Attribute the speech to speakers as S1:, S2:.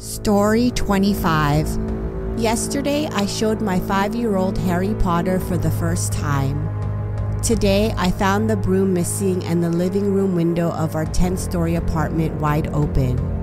S1: Story 25 Yesterday, I showed my five year old Harry Potter for the first time. Today, I found the broom missing and the living room window of our 10 story apartment wide open.